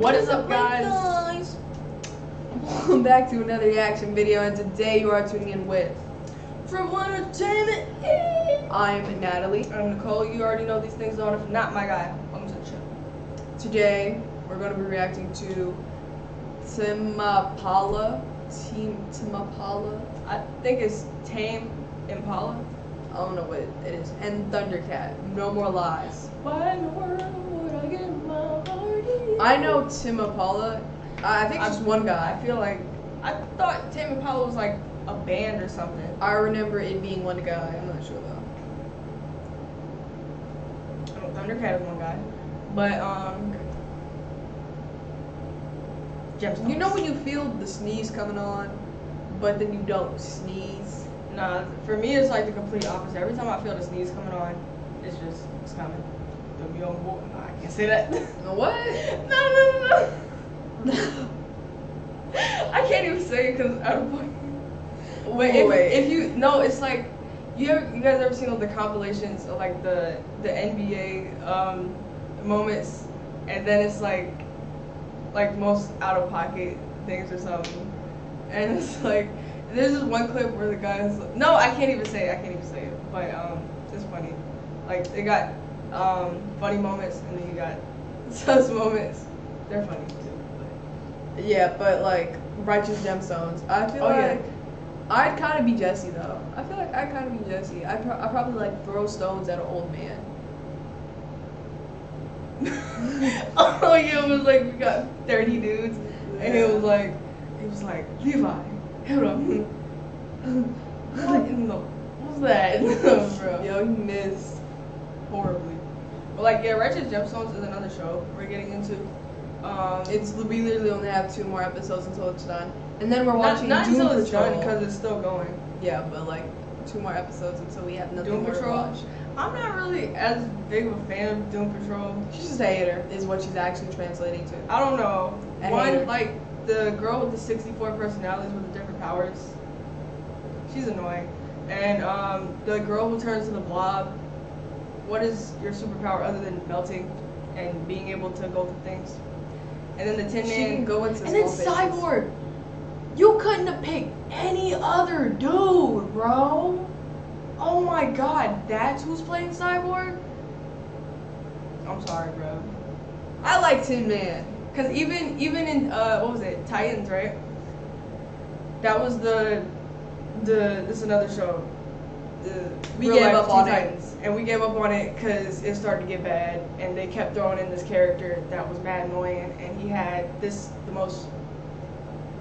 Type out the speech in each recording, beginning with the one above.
What is up, guys? Welcome back to another reaction video, and today you are tuning in with From One Entertainment. I'm Natalie. I'm Nicole. You already know these things on. If not, my guy. Welcome to the show. Today we're going to be reacting to Timapala. Team Timapala. I think it's Tame Impala. I don't know what it is. And Thundercat. No more lies. Why in the world I know Timapala. I I think it's just one guy. I feel like I thought Tame Impala was like a band or something. I remember it being one guy. I'm not sure though. I know Thundercat is one guy, but um. Gemstones. You know when you feel the sneeze coming on, but then you don't sneeze? Nah, for me it's like the complete opposite. Every time I feel the sneeze coming on, it's just it's coming. The young boy. Nah, I can't say that. No What? no, no, no, no. I can't even say it because I don't. Wait, if, Wait. if you no, it's like you ever, you guys ever seen all the compilations of like the the NBA um, moments, and then it's like like most out of pocket things or something, and it's like there's this one clip where the guy's no, I can't even say it, I can't even say it, but um, it's funny. Like it got um, funny moments, and then you got sus moments. They're funny too. Yeah, but like righteous gemstones. I feel Oh, yeah. like I'd kind of be Jesse though. I feel like I'd kind of be Jesse. I pro- I probably like throw stones at an old man. oh yeah, it was like we got thirty dudes, and it was like it was like Levi, hold up. what in the what was that, bro? Yo, he missed. horribly. But like yeah, Righteous Gemstones is another show we're getting into. Um, It's we literally only have two more episodes until it's done, and then we're watching not Doom until it's Patrol. done because it's still going. yeah, but like two more episodes until we have nothing Doom more Patrol? to watch. I'm not really as big of a fan of Doom Patrol. She's just a hater, is what she's actually translating to. I don't know. A hater. One, like the girl with the 64 personalities with the different powers. She's annoying. And um, the girl who turns to the blob. What is your superpower other than melting and being able to go through things? And then the Tin She Man. go into and then. Cyborg. You couldn't have picked any other dude, bro. Oh my god, that's who's playing Cyborg? I'm sorry, bro. I like Tin Man. Cause even even in uh what was it Titans right? That was the the this is another show. The We gave up on Teen it. And we gave up on it because it started to get bad, and they kept throwing in this character that was mad annoying, and he had this the most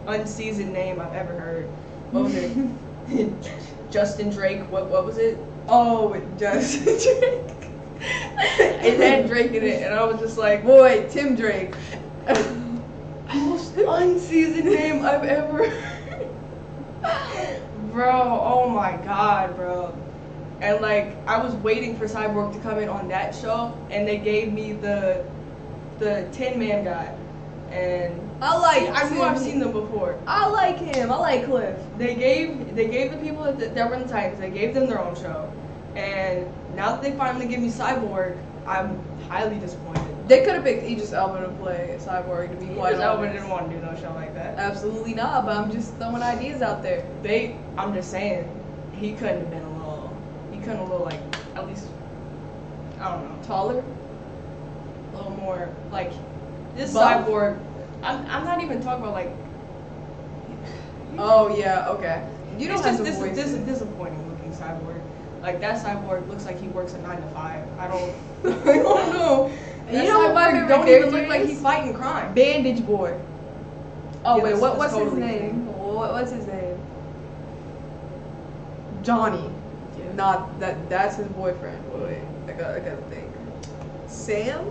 unseasoned name I've ever heard. What was it? Justin Drake. What what was it? Oh, Justin Drake. it had Drake in it, and I was just like, Boy, Tim Drake. most unseasoned name I've ever heard. Bro, oh my god, bro. And like I was waiting for Cyborg to come in on that show and they gave me the the Tin Man guy. And I like. I knew I've seen them before. I like him. I like Cliff. They gave they gave the people that, that were in the Titans, they gave them their own show. And now that they finally give me Cyborg, I'm highly disappointed. They could have picked Idris Elba to play Cyborg. To be quite Idris Elba didn't want to do no show like that. Absolutely not. But I'm just throwing ideas out there. They, I'm just saying, he couldn't have been a little, he couldn't have little like, at least, I don't know, Taller. a little more like, this cyborg. I'm, I'm not even talking about like. Oh yeah. Okay. You don't it's have just the dis- voice. dis- disappointing looking cyborg. Like that cyborg looks like he works a nine to five. I don't, I don't know. You That know what my cyborg favorite don't even look like he's fighting crime. Bandage Boy. Oh Yeah, wait, what, that's what's totally his his name? What, what's his name? Johnny. Not that. That's his boyfriend. Wait, wait. I got. I gotta think. Sam.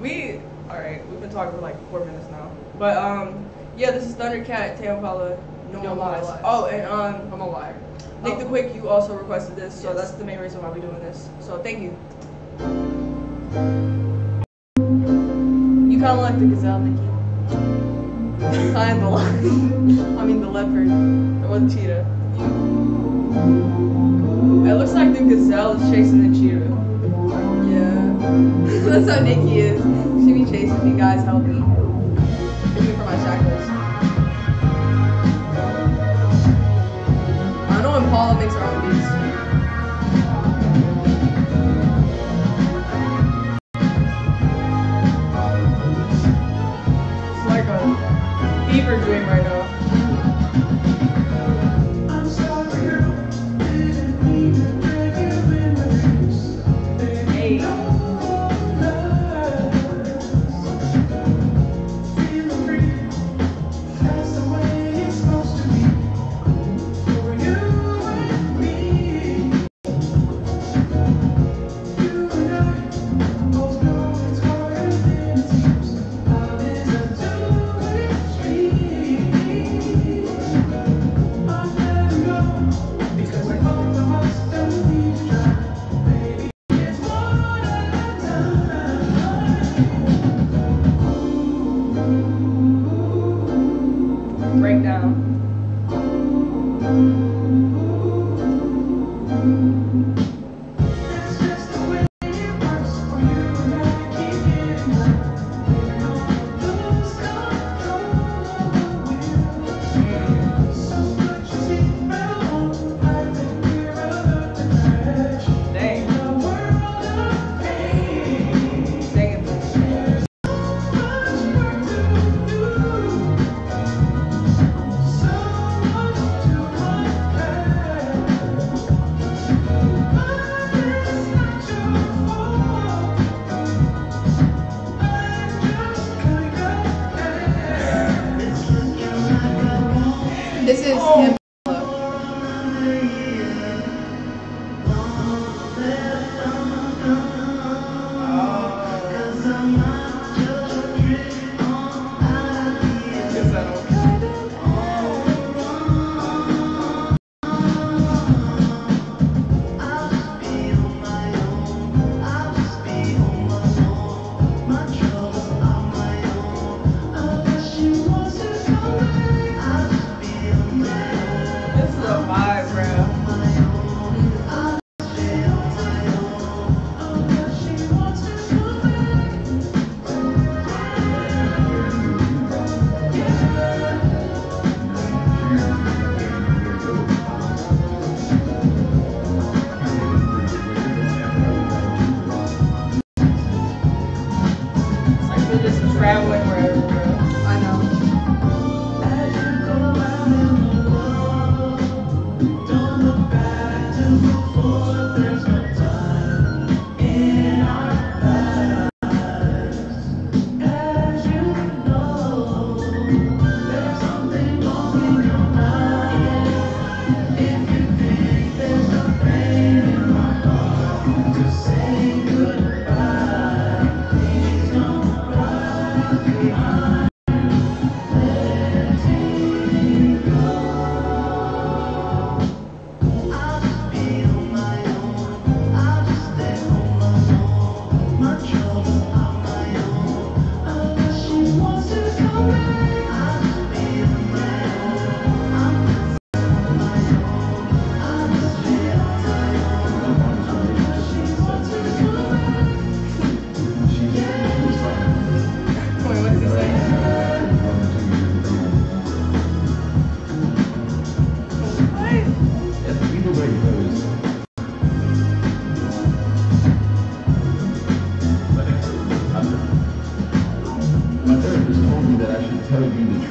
We all right. We've been talking for like four minutes now, but um, yeah, this is Thundercat Tampala. No, No more lies. Lies. Oh, and um, I'm a liar. Nick Oh. the Quick, you also requested this, so Yes. that's the main reason why we're doing this. So thank you. You kind of like the gazelle, Nikki. am the lion. I mean the leopard. Or the cheetah. It looks like the gazelle is chasing the cheetah. Yeah. That's how Nikki is. She be chasing me, guys. Help me. Hit me for my shackles. I know Impala makes our own beats.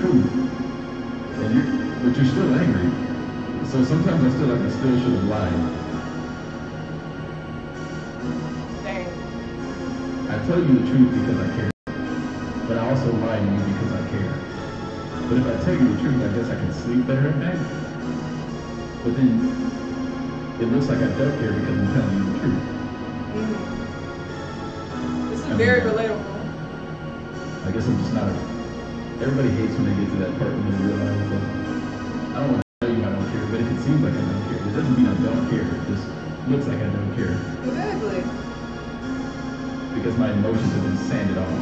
And you're, but you're still angry. So sometimes I still like I still should have lied. Dang. I tell you the truth because I care. But I also lie to you because I care. But if I tell you the truth, I guess I can sleep better at night. But then it looks like I don't care because I'm telling you the truth. Mhm. This is very relatable. I guess I'm just not a. Everybody hates when they get to that part when they realize that I don't want to tell you I don't care, but if it seems like I don't care, it doesn't mean I don't care. It just looks like I don't care Exactly. because my emotions have been sanded off.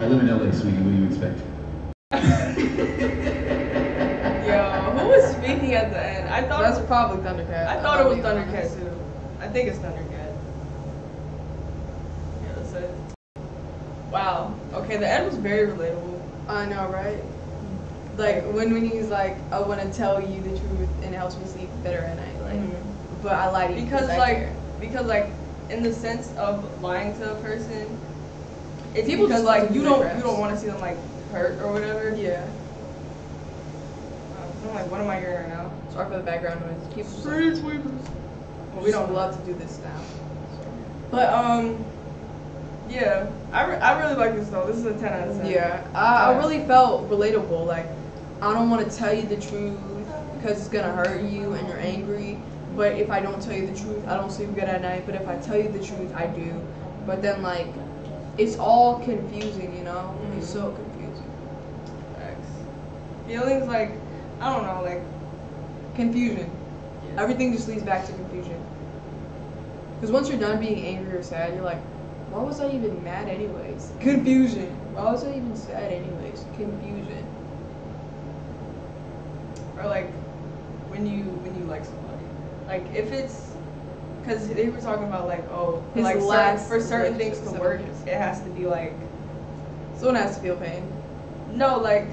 I live in LA, sweetie. What do you expect? Yo, who was speaking at the end? I thought That's it was, probably Thundercat. I thought it was Thundercat too. I think it's Thundercat. Yeah, that's it. Wow. Okay, the end was very relatable. I know, right? Like when when he's like, I want to tell you the truth and it helps me sleep better at night. Like, Mhm. but I lie to you because like care. because like in the sense of lying to a person, it's People because just like you do don't their you don't want to see them like hurt or whatever. yeah. Um, I'm like, what am I hearing right now? Sorry for the background noise. People just, like, Street sweepers. well, we don't love to do this now. But um, yeah, I, re- I really like this though. This is a ten out of ten. Yeah, I, I really felt relatable. Like, I don't want to tell you the truth because it's gonna hurt you and you're angry. But if I don't tell you the truth, I don't sleep good at night. But if I tell you the truth, I do. But then like, it's all confusing, you know? It's Mhm. so confusing. Facts. Feelings like I don't know, like Confusion. Everything just leads back to confusion. Because once you're done being angry or sad, you're like, why was I even mad anyways? Confusion. Why was I even sad anyways? Confusion. or like when you when you like somebody, like if it's because they were talking about like oh for His like certain, for certain things to work, it has to be like Someone has to feel pain. no like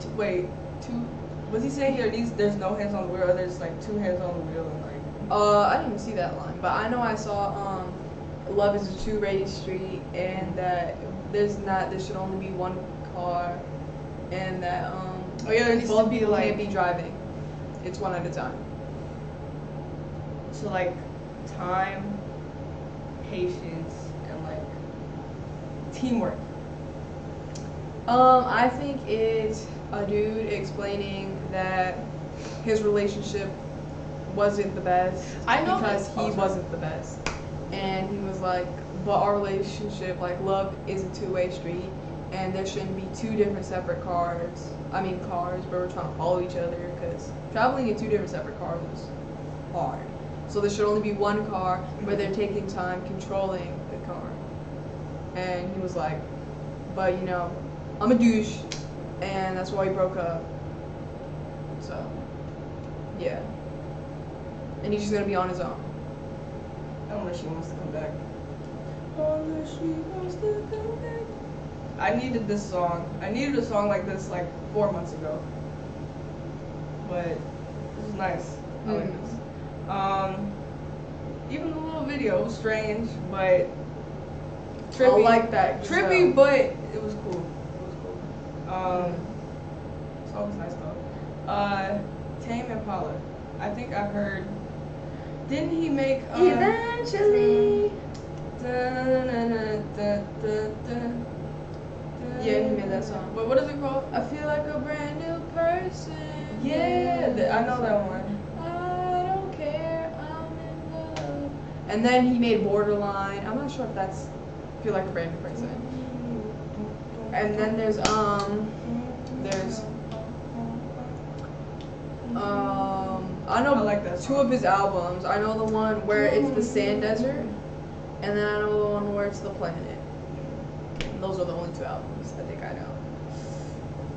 t- wait two. Was he saying here these? there's no hands on the wheel or there's like two hands on the wheel and like Uh, I didn't even see that line, but I know I saw um, "Love is a two-way street" and that there's not there should only be one car, and that um, Oh, yeah, there needs to both be, people like- can't be driving. It's one at a time. so like time, patience, and like teamwork. Um, I think it's a dude explaining that his relationship wasn't the best I know because he wasn't the best, and he was like, but our relationship, like love, is a two-way street, and there shouldn't be two different separate cars. I mean cars, but we're trying to follow each other because traveling in two different separate cars is hard. So there should only be one car where they're taking time controlling the car. And he was like, but you know, I'm a douche, and that's why we broke up. So, yeah. And he's just gonna be on his own. Unless she wants to come back. Unless she wants to come back. I needed this song. I needed a song like this like four months ago. But this is nice. I like Mhm. this. Um, even the little video was strange, but trippy. I like that. trippy, but it was cool. It was cool. Um, song was nice though. Uh, Tame Impala. I think I've heard. Didn't he make? Uh, Eventually. Yeah, he made that song. But what is it called? I feel like a brand new person. Yeah, th- I know that one. I don't care. I'm in love. And then he made Borderline. I'm not sure if that's feel like a brand new person. And then there's um there's um I know I like that two of his albums. I know the one where it's the sand desert, and then I know the one where it's the planet. And those are the only two albums I think I know.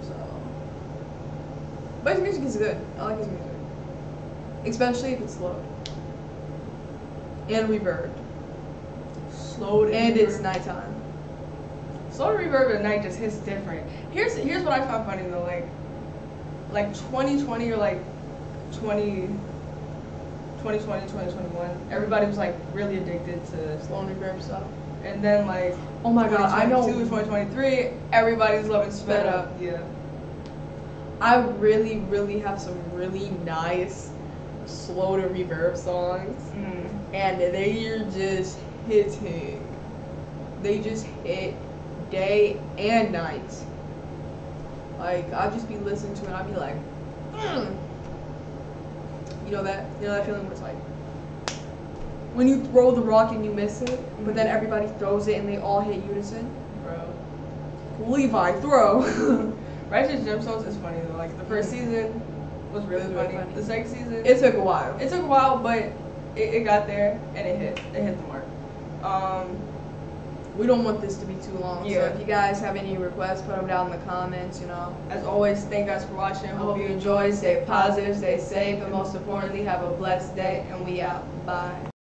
So, but his music is good. I like his music, especially if it's slow and reverb, Slow to and it's nighttime. Slow reverb at night just hits different. Here's here's what I found funny though, like like 2020 or like 20 2020, 2021, everybody was like really addicted to Slow and reverb stuff. and then like Oh my god, I know. 2023, everybody's loving sped Sped up. Up. Yeah. I really, really have some really nice slow to reverb songs, Mm. and they're just hitting. They just hit day and night. Like I'll just be listening to it, and I'll be like, mm. You know that, you know that feeling where it's like when you throw the rock and you miss it, but then everybody throws it and they all hit unison. Bro. Levi, throw. Righteous Gemstones is funny though. Like the first season was really, It was really funny. funny. The second season it took a while. it took a while, but it, it got there and it hit. It hit the mark. Um, we don't want this to be too long. Yeah. So if you guys have any requests, put them down in the comments. You know. as always, thank you guys for watching. Hope you enjoy. Stay positive. Stay safe, and most importantly, have a blessed day. And we out. Bye.